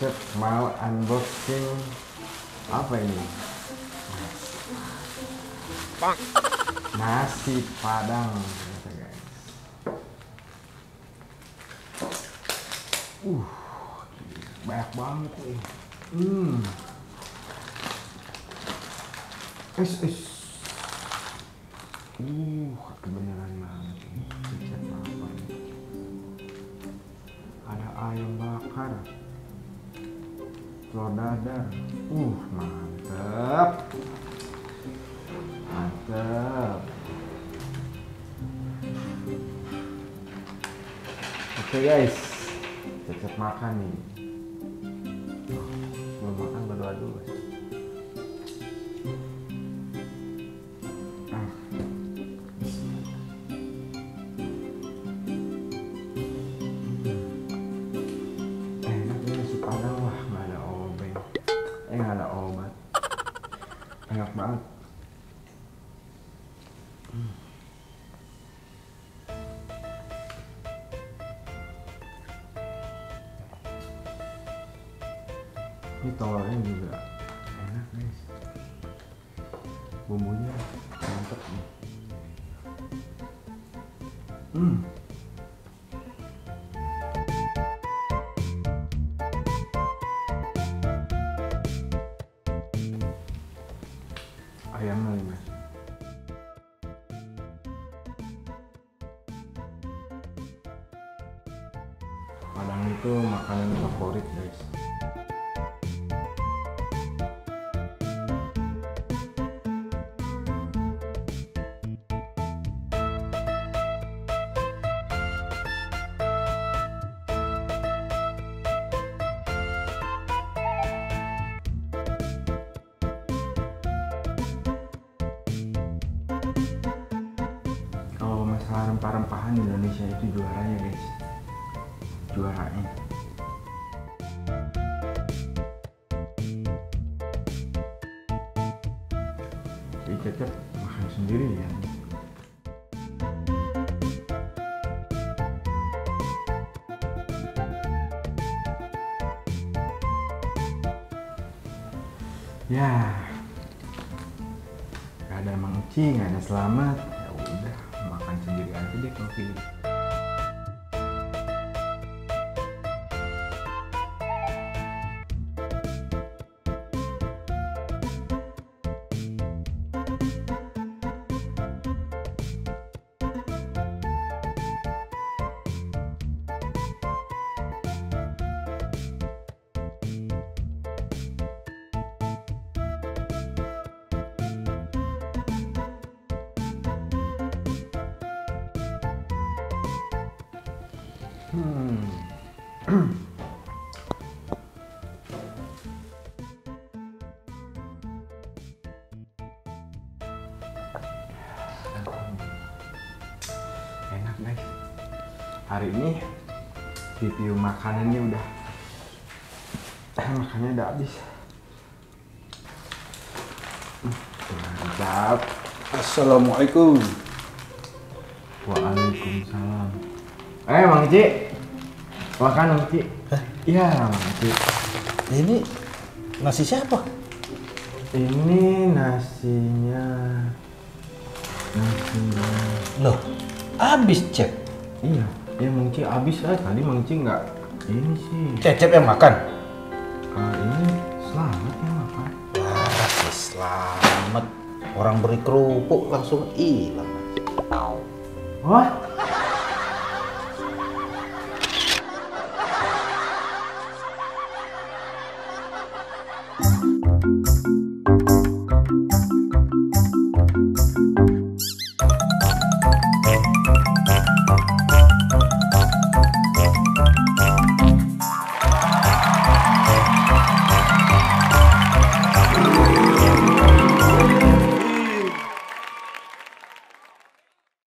Cecep mau unboxing apa ini? Nasi Padang, guys. Uh, banyak banget nih. Hmm. Es, es. Uh, kebenaran banget ini. Apa ini? Ada ayam bakar. Telur dadar. Uh, mantep. Mantep. Oke guys, cecep makan nih. Enak banget. Ini telurnya juga enak guys. Bumbunya mantep nih. Hmm. Mas. Padang itu makanan favorit guys. Rempah-rempahan Indonesia itu juaranya guys. Juaranya. Jadi cecep makan sendiri ya. Ya, Gak ada Mang Uci, gak ada selamat. Ya udah, sendiri aja deh kalau kayak Hmm. Enak guys. Hari ini review makanannya udah makannya udah habis. Mantap. Assalamualaikum. Waalaikumsalam. Eh, Mang Ci. Makan, Mang Ci. Iya, Mang Ci. Ini nasi siapa? Ini nasinya nasinya Loh, habis cek. iya ya Mang Ci habis ah tadi Mang Ci nggak ini sih Cecep yang makan. Ah, ini selamat ya makan Wah, si selamat. Orang beri kerupuk langsung hilang. wah